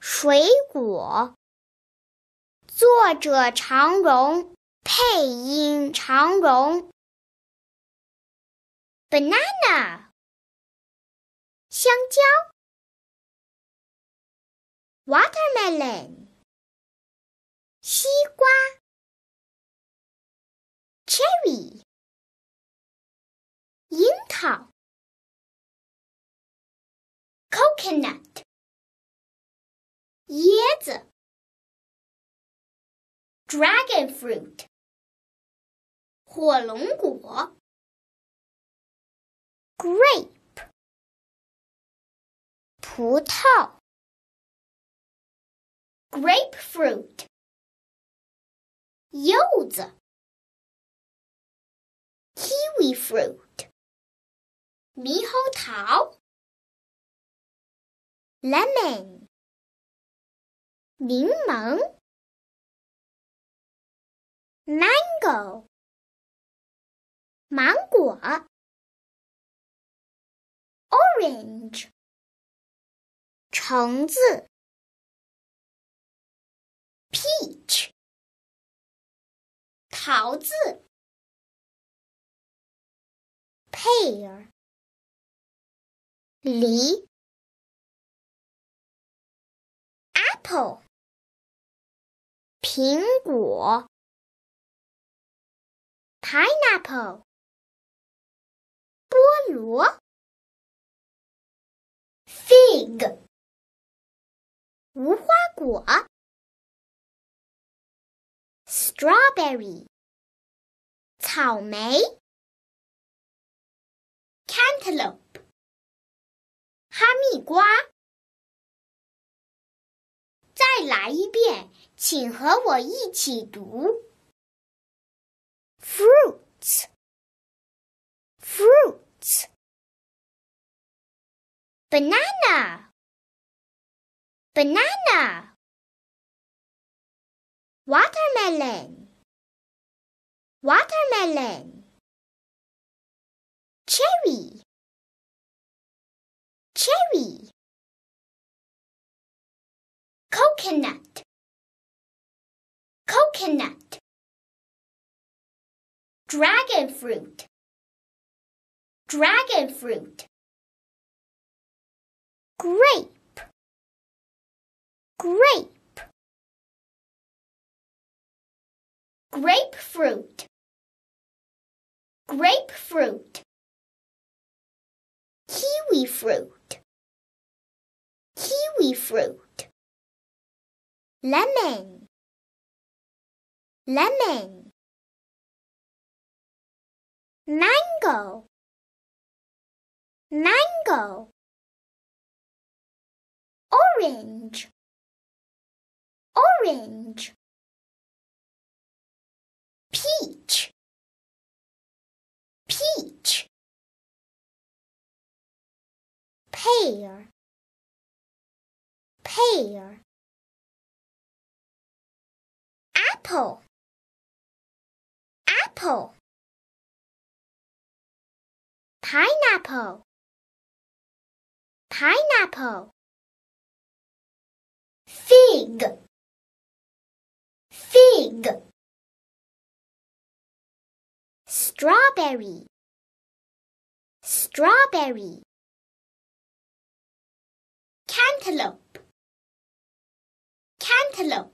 水果。作者常荣，配音常荣。banana，香蕉。watermelon，西瓜。cherry，樱桃。coconut，椰子；dragon fruit，火龙果；grape，葡萄；grapefruit，柚子；kiwi fruit，猕猴桃。lemon 柠檬，mango 芒果，orange 橙子，peach 桃子，pear 梨。apple 苹果，pineapple 菠萝，fig 无花果，strawberry 草莓，cantaloupe 哈密瓜。再来一遍，请和我一起读：fruits, fruits, banana, banana, watermelon, watermelon, cherry, cherry coconut coconut dragon fruit dragon fruit grape grape grapefruit grapefruit kiwi fruit kiwi fruit lemon lemon. Mango. Mango. Orange. Orange. Peach. Peach. Pear. Pear. Apple apple pineapple. Pineapple. Fig. Fig. Strawberry. Strawberry. Cantaloupe. Cantaloupe